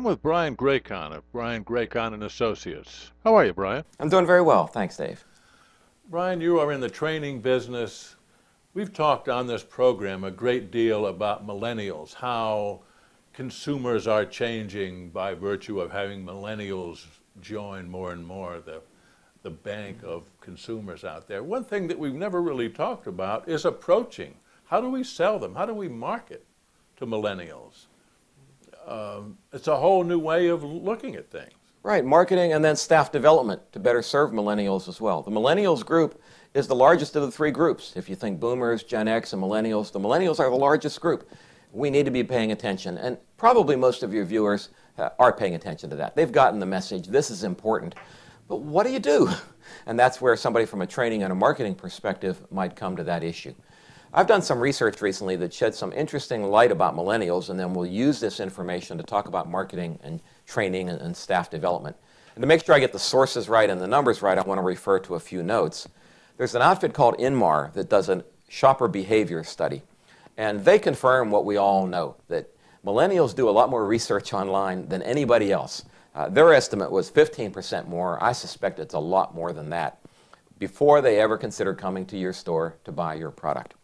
I'm with Brian Gracon of Brian Gracon and Associates. How are you, Brian? I'm doing very well. Thanks, Dave. Brian, you are in the training business. We've talked on this program a great deal about millennials, how consumers are changing by virtue of having millennials join more and more the, the bank of consumers out there. One thing that we've never really talked about is approaching. How do we sell them? How do we market to millennials? Um, it's a whole new way of looking at things. Right, marketing and then staff development to better serve millennials as well. The millennials group is the largest of the three groups. If you think boomers, Gen X, and millennials, the millennials are the largest group. We need to be paying attention, and probably most of your viewers uh, are paying attention to that. They've gotten the message, this is important. But what do you do? And that's where somebody from a training and a marketing perspective might come to that issue. I've done some research recently that shed some interesting light about millennials, and then we'll use this information to talk about marketing and training and, and staff development. And to make sure I get the sources right and the numbers right, I want to refer to a few notes. There's an outfit called Inmar that does a shopper behavior study. And they confirm what we all know that millennials do a lot more research online than anybody else. Uh, their estimate was 15% more. I suspect it's a lot more than that before they ever consider coming to your store to buy your product.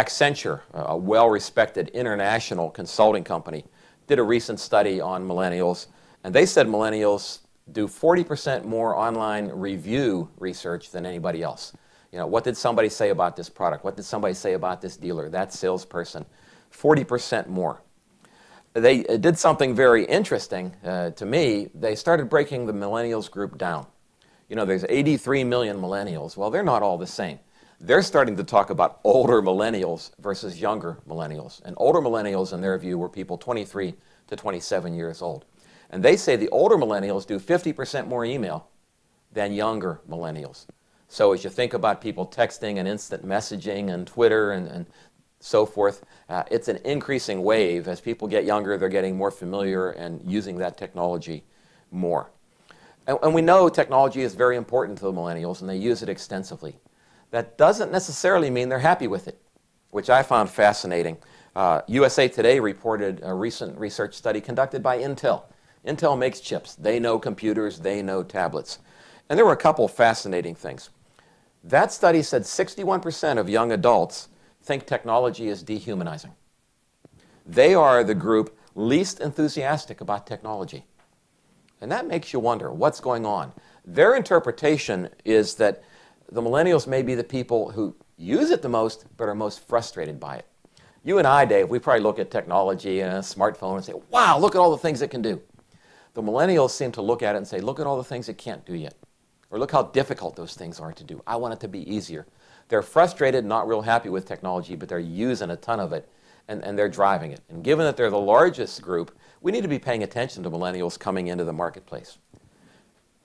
Accenture, a well respected international consulting company, did a recent study on millennials, and they said millennials do 40% more online review research than anybody else. You know, what did somebody say about this product? What did somebody say about this dealer, that salesperson? 40% more. They uh, did something very interesting uh, to me. They started breaking the millennials group down. You know, there's 83 million millennials. Well, they're not all the same. They're starting to talk about older millennials versus younger millennials. And older millennials, in their view, were people 23 to 27 years old. And they say the older millennials do 50% more email than younger millennials. So as you think about people texting and instant messaging and Twitter and, and so forth, uh, it's an increasing wave. As people get younger, they're getting more familiar and using that technology more. And, and we know technology is very important to the millennials, and they use it extensively. That doesn't necessarily mean they're happy with it, which I found fascinating. Uh, USA Today reported a recent research study conducted by Intel. Intel makes chips. They know computers, they know tablets. And there were a couple fascinating things. That study said 61% of young adults think technology is dehumanizing. They are the group least enthusiastic about technology. And that makes you wonder what's going on. Their interpretation is that the millennials may be the people who use it the most but are most frustrated by it. You and I, Dave, we probably look at technology and a smartphone and say, wow, look at all the things it can do. The millennials seem to look at it and say, look at all the things it can't do yet. Or look how difficult those things are to do. I want it to be easier. They're frustrated, not real happy with technology, but they're using a ton of it and, and they're driving it. And given that they're the largest group, we need to be paying attention to millennials coming into the marketplace.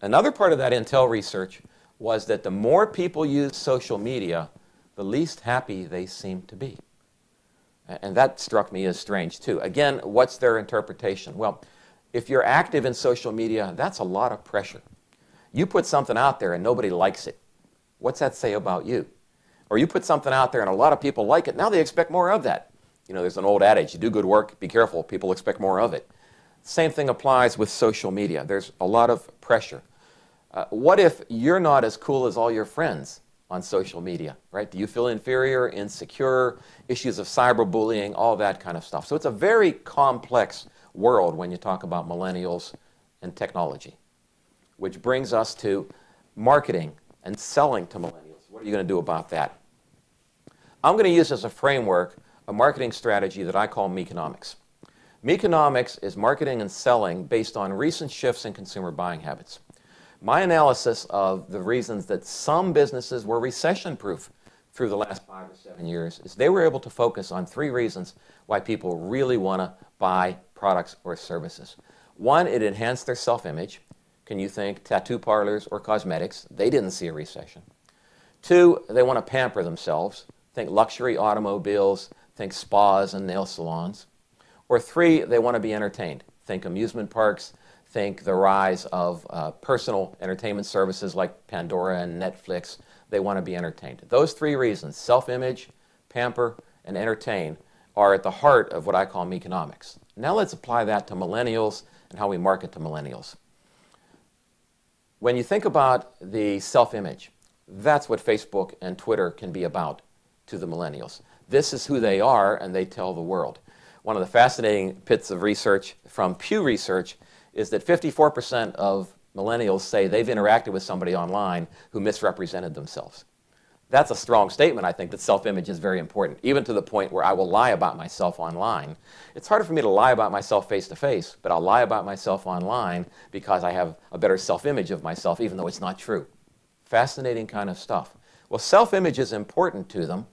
Another part of that Intel research was that the more people use social media, the least happy they seem to be. And that struck me as strange too. Again, what's their interpretation? Well, if you're active in social media, that's a lot of pressure. You put something out there and nobody likes it. What's that say about you? Or you put something out there and a lot of people like it, now they expect more of that. You know, there's an old adage you do good work, be careful, people expect more of it. Same thing applies with social media. There's a lot of pressure. Uh, what if you're not as cool as all your friends? on social media, right? Do you feel inferior, insecure, issues of cyberbullying, all that kind of stuff. So it's a very complex world when you talk about millennials and technology, which brings us to marketing and selling to millennials. What are you going to do about that? I'm going to use as a framework a marketing strategy that I call Meconomics. Meconomics is marketing and selling based on recent shifts in consumer buying habits. My analysis of the reasons that some businesses were recession proof through the last five or seven years is they were able to focus on three reasons why people really want to buy products or services. One, it enhanced their self image. Can you think tattoo parlors or cosmetics? They didn't see a recession. Two, they want to pamper themselves. Think luxury automobiles, think spas and nail salons. Or three, they want to be entertained. Think amusement parks, think the rise of uh, personal entertainment services like Pandora and Netflix. They want to be entertained. Those three reasons self image, pamper, and entertain are at the heart of what I call meconomics. Now let's apply that to millennials and how we market to millennials. When you think about the self image, that's what Facebook and Twitter can be about to the millennials. This is who they are, and they tell the world. One of the fascinating bits of research from Pew Research is that 54% of millennials say they've interacted with somebody online who misrepresented themselves. That's a strong statement, I think, that self image is very important, even to the point where I will lie about myself online. It's harder for me to lie about myself face to face, but I'll lie about myself online because I have a better self image of myself, even though it's not true. Fascinating kind of stuff. Well, self image is important to them.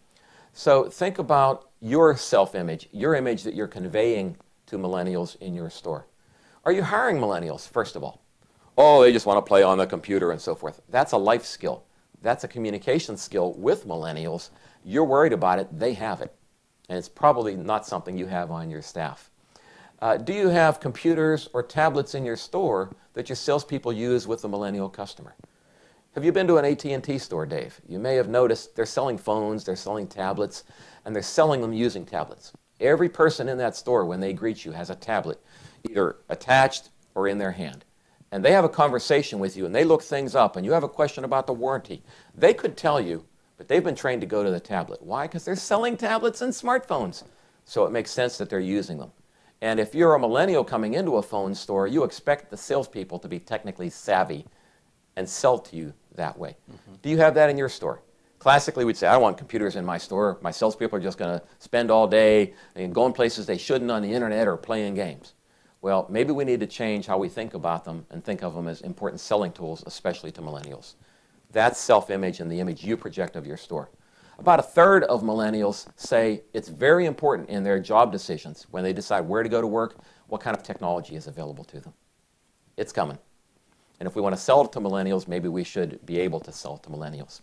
So think about your self image, your image that you're conveying to millennials in your store. Are you hiring millennials, first of all? Oh, they just want to play on the computer and so forth. That's a life skill. That's a communication skill with millennials. You're worried about it, they have it. And it's probably not something you have on your staff. Uh, do you have computers or tablets in your store that your salespeople use with the millennial customer? Have you been to an AT&T store, Dave? You may have noticed they're selling phones, they're selling tablets, and they're selling them using tablets. Every person in that store, when they greet you, has a tablet, either attached or in their hand and they have a conversation with you and they look things up and you have a question about the warranty, they could tell you, but they've been trained to go to the tablet. Why? Because they're selling tablets and smartphones. So it makes sense that they're using them. And if you're a millennial coming into a phone store, you expect the salespeople to be technically savvy and sell to you that way. Mm-hmm. Do you have that in your store? Classically, we'd say, I don't want computers in my store. My salespeople are just going to spend all day and going places they shouldn't on the internet or playing games. Well, maybe we need to change how we think about them and think of them as important selling tools, especially to millennials. That's self image and the image you project of your store. About a third of millennials say it's very important in their job decisions when they decide where to go to work, what kind of technology is available to them. It's coming. And if we want to sell it to millennials, maybe we should be able to sell it to millennials.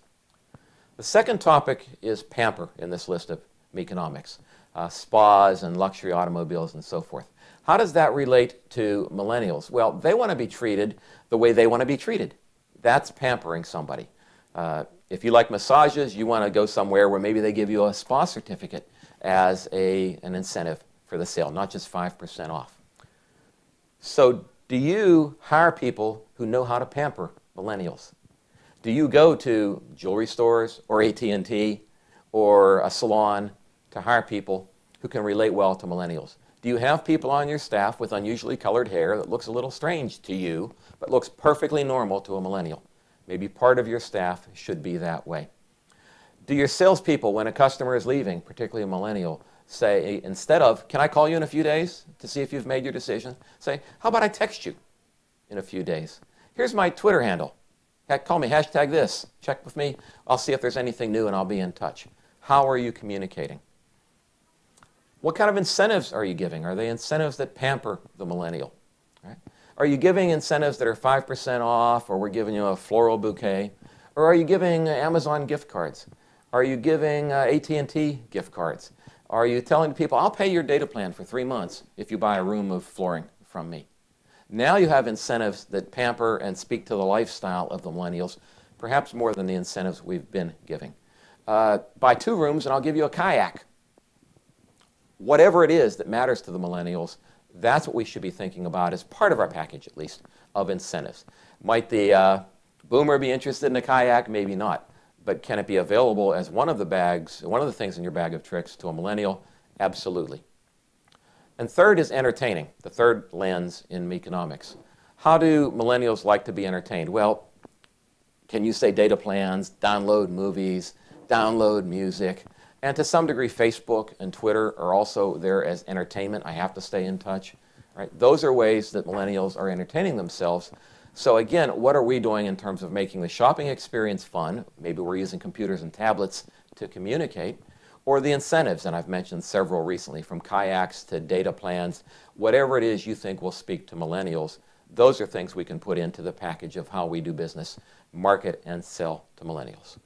The second topic is pamper in this list of meconomics uh, spas and luxury automobiles and so forth. How does that relate to millennials? Well, they want to be treated the way they want to be treated. That's pampering somebody. Uh, if you like massages, you want to go somewhere where maybe they give you a spa certificate as a, an incentive for the sale, not just 5% off. So, do you hire people who know how to pamper millennials? Do you go to jewelry stores or AT&T or a salon to hire people who can relate well to millennials? Do you have people on your staff with unusually colored hair that looks a little strange to you, but looks perfectly normal to a millennial? Maybe part of your staff should be that way. Do your salespeople, when a customer is leaving, particularly a millennial, say, instead of, can I call you in a few days to see if you've made your decision? Say, how about I text you in a few days? Here's my Twitter handle. Call me, hashtag this. Check with me. I'll see if there's anything new and I'll be in touch. How are you communicating? What kind of incentives are you giving? Are they incentives that pamper the millennial? Right? Are you giving incentives that are 5% off, or we're giving you a floral bouquet? Or are you giving Amazon gift cards? Are you giving uh, AT&T gift cards? Are you telling people, I'll pay your data plan for three months if you buy a room of flooring from me? Now you have incentives that pamper and speak to the lifestyle of the millennials, perhaps more than the incentives we've been giving. Uh, buy two rooms and I'll give you a kayak whatever it is that matters to the millennials, that's what we should be thinking about as part of our package, at least, of incentives. Might the uh, boomer be interested in a kayak? Maybe not. But can it be available as one of the bags, one of the things in your bag of tricks to a millennial? Absolutely. And third is entertaining, the third lens in meconomics. How do millennials like to be entertained? Well, can you say data plans, download movies, download music? And to some degree, Facebook and Twitter are also there as entertainment. I have to stay in touch. Right? Those are ways that millennials are entertaining themselves. So again, what are we doing in terms of making the shopping experience fun? Maybe we're using computers and tablets to communicate. Or the incentives, and I've mentioned several recently, from kayaks to data plans, whatever it is you think will speak to millennials, those are things we can put into the package of how we do business, market and sell to millennials.